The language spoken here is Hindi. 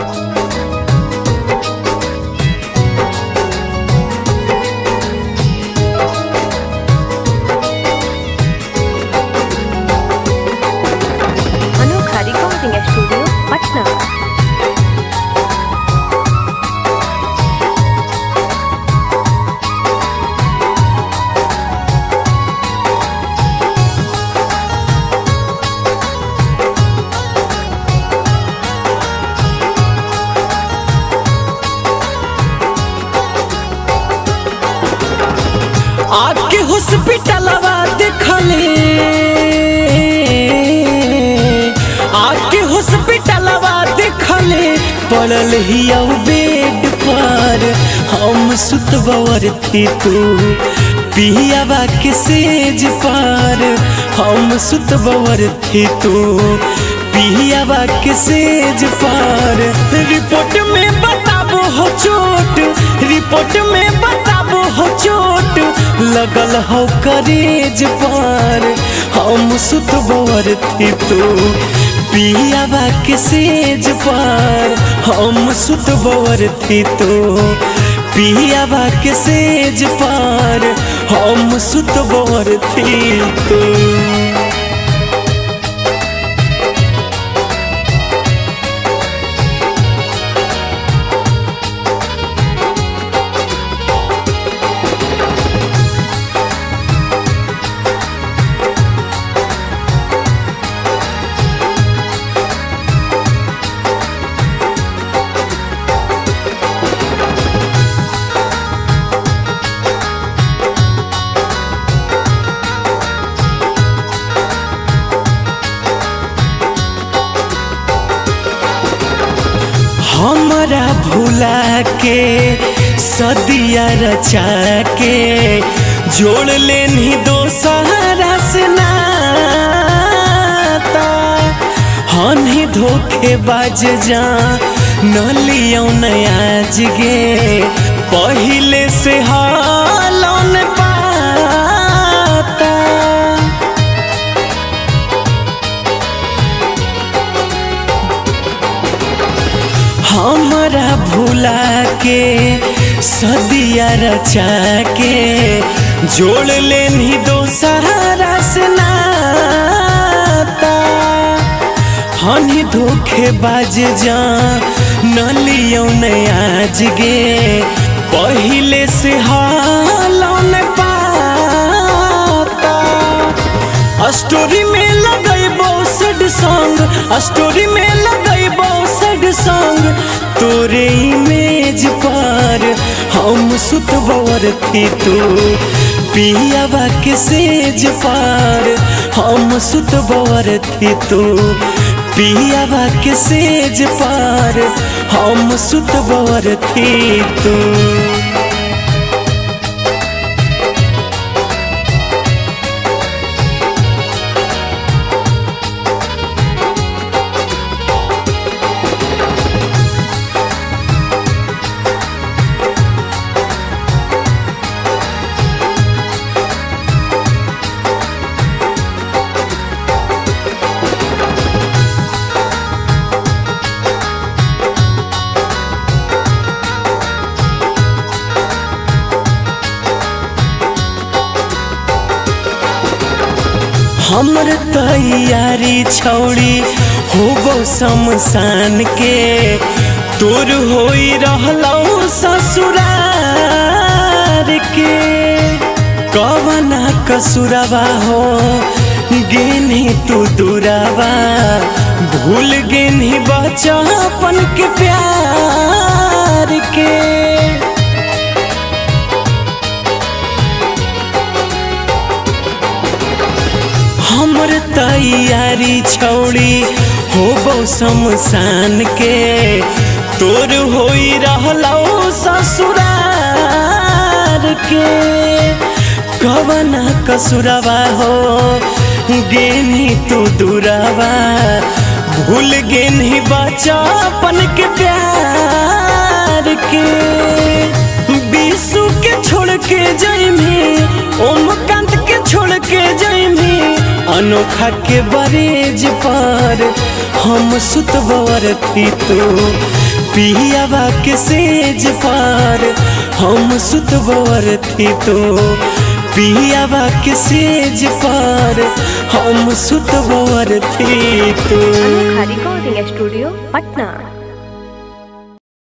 अनोखा आके हॉस्पिटलवा देखले। आके हॉस्पिटलवा देखले। पड़ल हिया बेड पर। हम थे तू। पियावा के सेज पर। हम सुतवर थे तू। पियावा के सेज पर। रिपोर्ट में बताबो हो चोट। रिपोर्ट में बताबो हो चोट। लगल हो करेज पर। हम सुतबर थी तो पियावा के सेज पर। हम सुतबर थी तो पियावा के सेज पर। हम सुतबर थी तो। हमरा भुला के सदिया रचा के जोड़ लेनी दोसरा से नाता। हनी धोखे बाज जा, न लियो आज गे पहले से हालन हमरा भुला के सदिया रचा के जोड़ लेनी दोसरा से नाता हनी धोखे बाज जा, न लियो न आज गे पहिले से हालन पाता। स्टोरी में लगैबो सड सॉन्ग स्टोरी में लगैबो सॉन्ग, तोरे इमेज पार। हम सुतबर थी तू पियावा के सेज पार। हम सुतबर थी तू पियावा के सेज पार। हम सुतबर थी तो। हमर तैयारी छौड़ी होबो शमशान के तोर होई रहलौ ससुरार के कवना कसुरवा हो गेनी तू दुरावा भूल गेनी बचपन के प्यार के तैयारी छौड़ी होबो शमशान के। तोर होई रहलौ ससुरार के। कवना कसुरवा हो, गेनी तू दुरावा। भूल गेनी बचपन के प्यार के। अनोखा के बरेज पर, हम सुतवर थी तो पियावा के सेज पर, हम सुतवर थी तो पियावा के सेज पर, हम सुतवर थी तो स्टूडियो पटना।